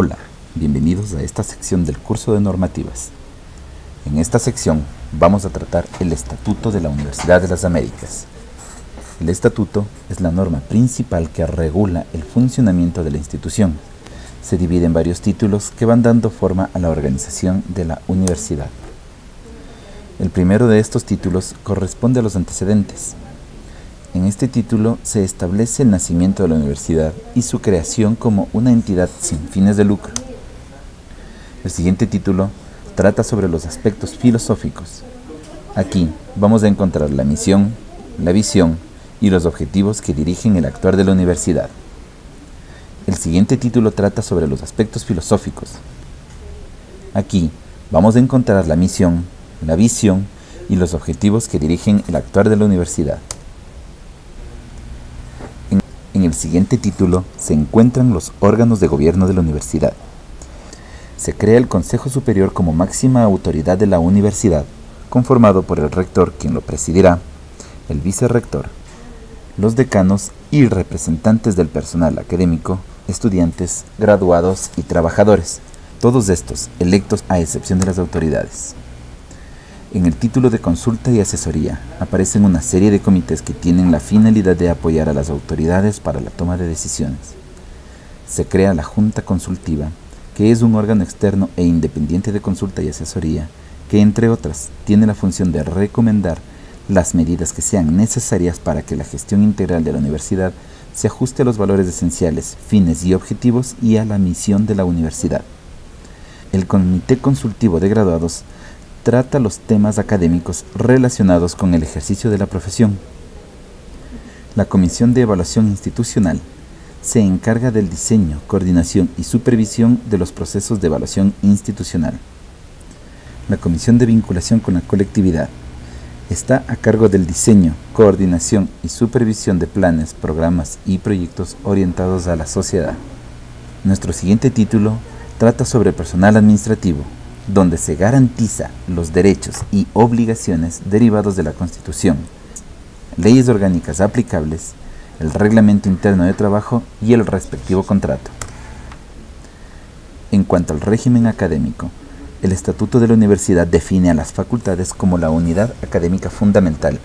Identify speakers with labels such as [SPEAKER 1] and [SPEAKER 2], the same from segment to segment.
[SPEAKER 1] Hola, bienvenidos a esta sección del curso de normativas. En esta sección vamos a tratar el Estatuto de la Universidad de las Américas. El Estatuto es la norma principal que regula el funcionamiento de la institución. Se divide en varios títulos que van dando forma a la organización de la universidad. El primero de estos títulos corresponde a los antecedentes, en este título se establece el nacimiento de la universidad y su creación como una entidad sin fines de lucro. El siguiente título trata sobre los aspectos filosóficos. Aquí vamos a encontrar la misión, la visión y los objetivos que dirigen el actuar de la universidad. El siguiente título trata sobre los aspectos filosóficos. Aquí vamos a encontrar la misión, la visión y los objetivos que dirigen el actuar de la universidad. El siguiente título se encuentran los órganos de gobierno de la universidad. Se crea el Consejo Superior como máxima autoridad de la universidad, conformado por el rector, quien lo presidirá, el vicerrector, los decanos y representantes del personal académico, estudiantes, graduados y trabajadores, todos estos electos a excepción de las autoridades. En el título de consulta y asesoría aparecen una serie de comités que tienen la finalidad de apoyar a las autoridades para la toma de decisiones. Se crea la Junta Consultiva, que es un órgano externo e independiente de consulta y asesoría, que entre otras tiene la función de recomendar las medidas que sean necesarias para que la gestión integral de la universidad se ajuste a los valores esenciales, fines y objetivos y a la misión de la universidad. El Comité Consultivo de Graduados trata los temas académicos relacionados con el ejercicio de la profesión. La Comisión de Evaluación Institucional se encarga del diseño, coordinación y supervisión de los procesos de evaluación institucional. La Comisión de Vinculación con la Colectividad está a cargo del diseño, coordinación y supervisión de planes, programas y proyectos orientados a la sociedad. Nuestro siguiente título trata sobre personal administrativo donde se garantiza los derechos y obligaciones derivados de la Constitución, leyes orgánicas aplicables, el reglamento interno de trabajo y el respectivo contrato. En cuanto al régimen académico, el Estatuto de la Universidad define a las facultades como la unidad académica fundamental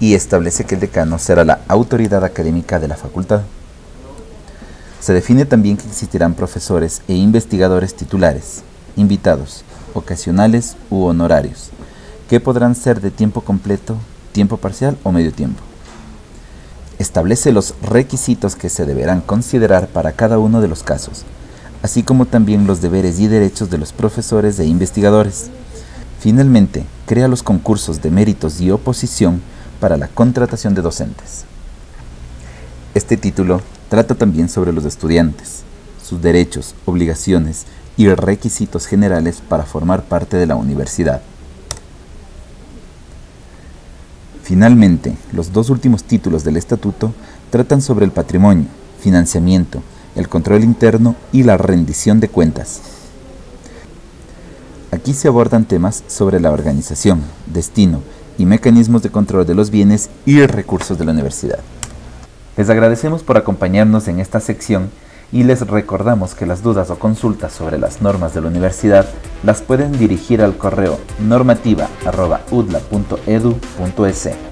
[SPEAKER 1] y establece que el decano será la autoridad académica de la facultad. Se define también que existirán profesores e investigadores titulares, invitados, ocasionales u honorarios, que podrán ser de tiempo completo, tiempo parcial o medio tiempo. Establece los requisitos que se deberán considerar para cada uno de los casos, así como también los deberes y derechos de los profesores e investigadores. Finalmente, crea los concursos de méritos y oposición para la contratación de docentes. Este título trata también sobre los estudiantes, sus derechos, obligaciones y requisitos generales para formar parte de la universidad. Finalmente, los dos últimos títulos del estatuto tratan sobre el patrimonio, financiamiento, el control interno y la rendición de cuentas. Aquí se abordan temas sobre la organización, destino y mecanismos de control de los bienes y recursos de la universidad. Les agradecemos por acompañarnos en esta sección y les recordamos que las dudas o consultas sobre las normas de la universidad las pueden dirigir al correo normativa.udla.edu.es.